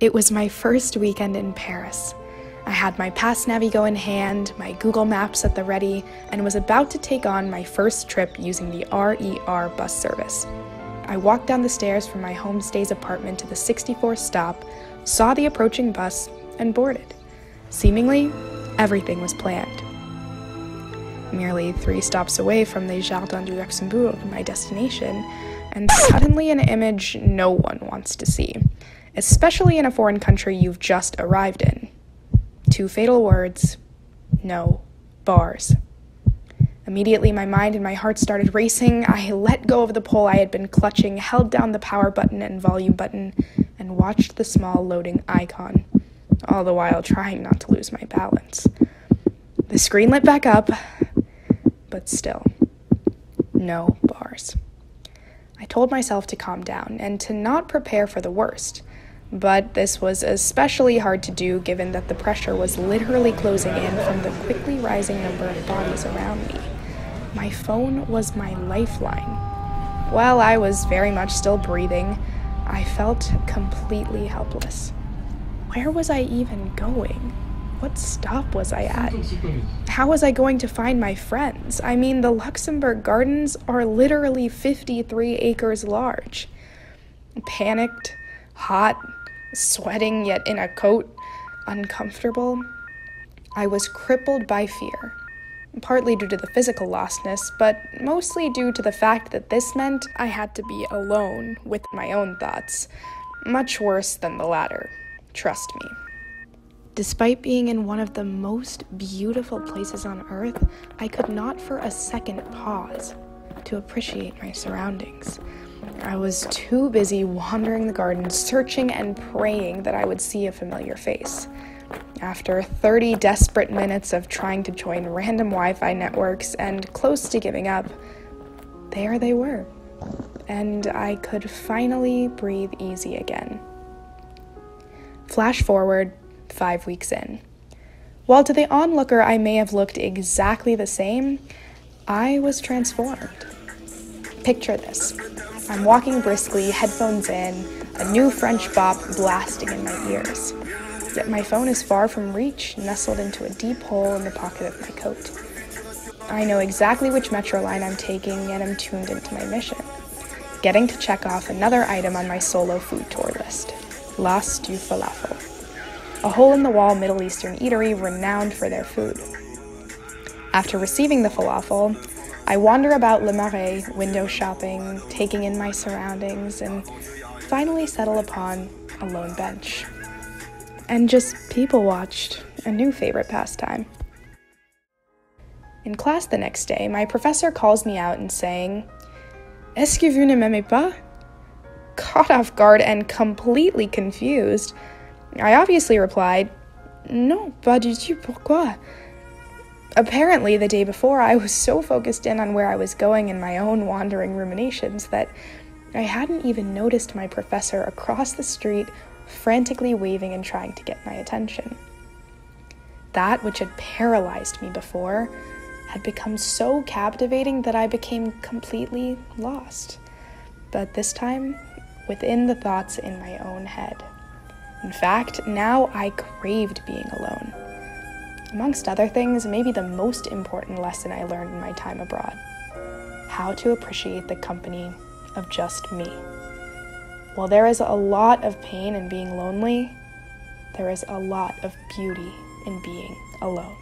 It was my first weekend in Paris. I had my Pass Navigo in hand, my Google Maps at the ready, and was about to take on my first trip using the RER bus service. I walked down the stairs from my homestay's apartment to the 64th stop, saw the approaching bus, and boarded. Seemingly, everything was planned. Merely three stops away from the Jardin du Luxembourg, my destination, and suddenly an image no one wants to see, especially in a foreign country you've just arrived in. Two fatal words no bars. Immediately, my mind and my heart started racing. I let go of the pole I had been clutching, held down the power button and volume button, and watched the small loading icon, all the while trying not to lose my balance. The screen lit back up, but still, no bars. I told myself to calm down and to not prepare for the worst. But this was especially hard to do given that the pressure was literally closing in from the quickly rising number of bodies around me. My phone was my lifeline. While I was very much still breathing, I felt completely helpless. Where was I even going? What stop was I at? How was I going to find my friends? I mean, the Luxembourg Gardens are literally 53 acres large. Panicked, hot, sweating yet in a coat, uncomfortable. I was crippled by fear, partly due to the physical lostness, but mostly due to the fact that this meant I had to be alone with my own thoughts. Much worse than the latter, trust me. Despite being in one of the most beautiful places on earth, I could not for a second pause to appreciate my surroundings. I was too busy wandering the garden, searching and praying that I would see a familiar face. After 30 desperate minutes of trying to join random Wi Fi networks and close to giving up, there they were. And I could finally breathe easy again. Flash forward five weeks in. While to the onlooker I may have looked exactly the same, I was transformed. Picture this I'm walking briskly, headphones in, a new French bop blasting in my ears. Yet my phone is far from reach, nestled into a deep hole in the pocket of my coat. I know exactly which metro line I'm taking and I'm tuned into my mission. Getting to check off another item on my solo food tour list L'As du Falafel, a hole in the wall Middle Eastern eatery renowned for their food. After receiving the falafel, I wander about Le Marais, window shopping, taking in my surroundings, and finally settle upon a lone bench. And just people watched, a new favorite pastime. In class the next day, my professor calls me out and saying, Est-ce que vous ne m'aimez pas? Caught off guard and completely confused, I obviously replied, Non, pas du tout, pourquoi? Apparently, the day before, I was so focused in on where I was going in my own wandering ruminations that I hadn't even noticed my professor across the street frantically waving and trying to get my attention. That which had paralyzed me before had become so captivating that I became completely lost. But this time, within the thoughts in my own head. In fact, now I craved being alone. Amongst other things, maybe the most important lesson I learned in my time abroad how to appreciate the company of just me. While there is a lot of pain in being lonely, there is a lot of beauty in being alone.